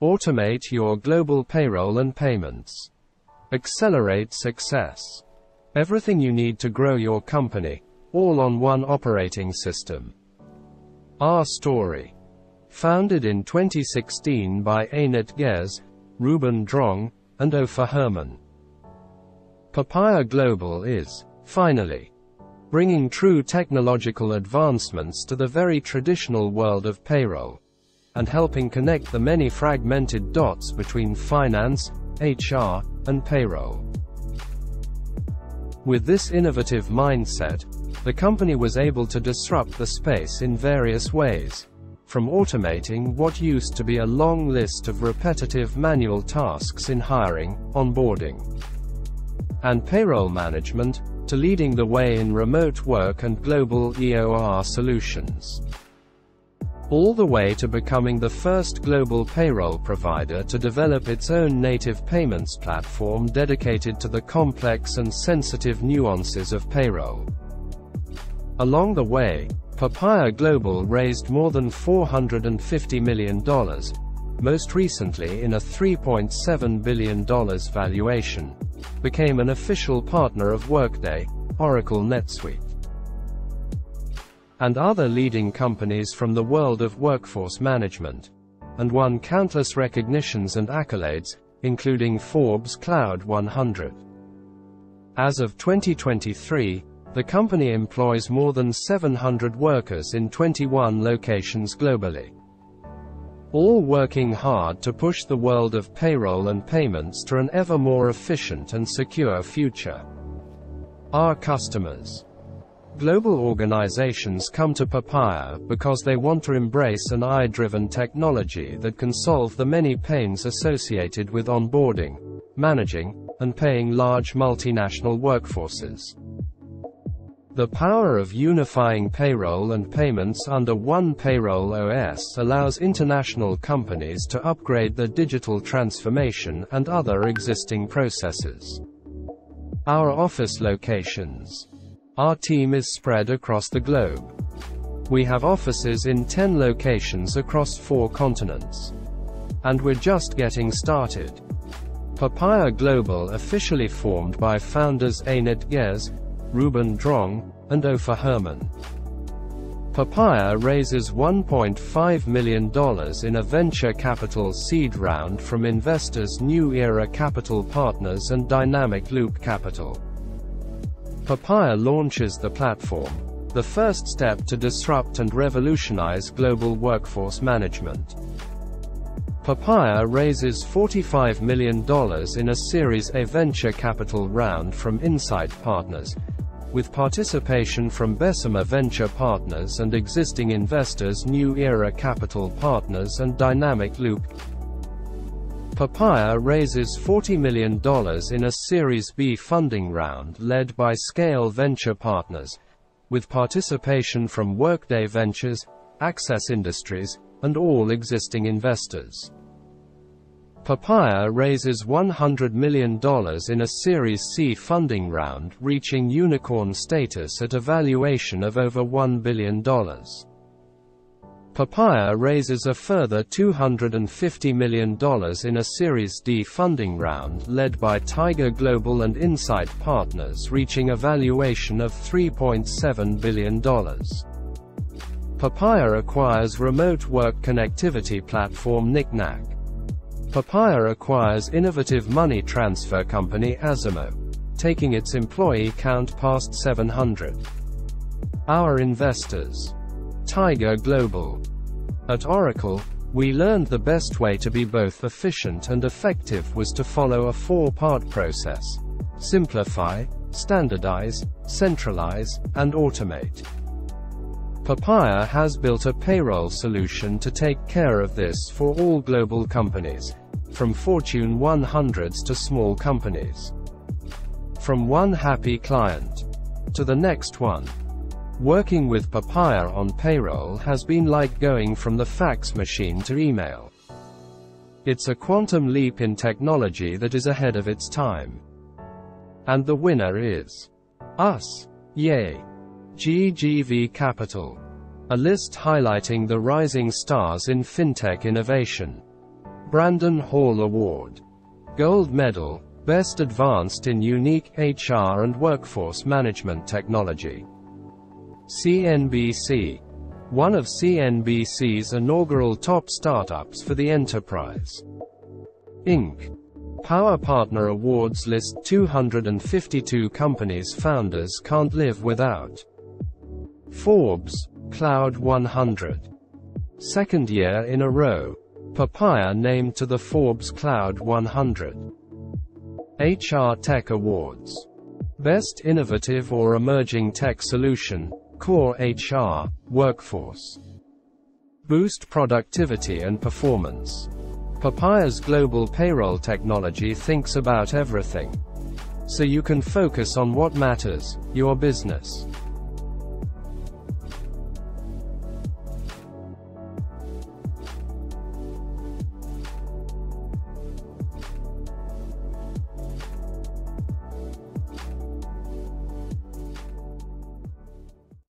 Automate your global payroll and payments. Accelerate success. Everything you need to grow your company, all on one operating system. Our story. Founded in 2016 by Eynat Guez, Ruben Drong, and Ofer Herman. Papaya Global is, finally, bringing true technological advancements to the very traditional world of payroll, and helping connect the many fragmented dots between finance, HR, and payroll. With this innovative mindset, the company was able to disrupt the space in various ways, from automating what used to be a long list of repetitive manual tasks in hiring, onboarding, and payroll management, to leading the way in remote work and global EOR solutions. All the way to becoming the first global payroll provider to develop its own native payments platform dedicated to the complex and sensitive nuances of payroll. Along the way, Papaya Global raised more than $450 million, most recently in a $3.7 billion valuation, became an official partner of Workday, Oracle NetSuite, and other leading companies from the world of workforce management, and won countless recognitions and accolades, including Forbes Cloud 100. As of 2023, the company employs more than 700 workers in 21 locations globally. All working hard to push the world of payroll and payments to an ever more efficient and secure future. Our customers. Global organizations come to Papaya because they want to embrace an AI-driven technology that can solve the many pains associated with onboarding, managing, and paying large multinational workforces. The power of unifying payroll and payments under one payroll OS allows international companies to upgrade their digital transformation and other existing processes. Our office locations. Our team is spread across the globe. We have offices in 10 locations across four continents. And we're just getting started. Papaya Global officially formed by founders Eynat Guez, Ruben Drong, and Ofer Herman. Papaya raises $1.5 million in a venture capital seed round from investors New Era Capital Partners and Dynamic Loop Capital. Papaya launches the platform, the first step to disrupt and revolutionize global workforce management. Papaya raises $45 million in a Series A venture capital round from Insight Partners, with participation from Bessemer Venture Partners and existing investors New Era Capital Partners and Dynamic Loop. Papaya raises $40 million in a Series B funding round led by Scale Venture Partners, with participation from Workday Ventures, Access Industries, and all existing investors. Papaya raises $100 million in a Series C funding round reaching unicorn status at a valuation of over $1 billion. Papaya raises a further $250 million in a Series D funding round led by Tiger Global and Insight Partners reaching a valuation of $3.7 billion. Papaya acquires remote work connectivity platform Knickknack. Papaya acquires innovative money transfer company Azimo, taking its employee count past 700. Our investors. Tiger Global. At Oracle, we learned the best way to be both efficient and effective was to follow a four-part process. Simplify, standardize, centralize, and automate. Papaya has built a payroll solution to take care of this for all global companies, from Fortune 100s to small companies. From one happy client to the next one. Working with Papaya on payroll has been like going from the fax machine to email. It's a quantum leap in technology that is ahead of its time. And the winner is us. Yay! GGV Capital. A list highlighting the rising stars in fintech innovation. Brandon Hall Award. Gold Medal, Best Advanced in Unique HR and Workforce Management Technology. CNBC. One of CNBC's inaugural top startups for the enterprise. Inc. Power Partner Awards list 252 companies founders can't live without. Forbes, Cloud 100. Second year in a row. Papaya named to the Forbes Cloud 100. HR Tech Awards. Best Innovative or Emerging Tech Solution, Core HR, Workforce. Boost productivity and performance. Papaya's global payroll technology thinks about everything. So you can focus on what matters, your business.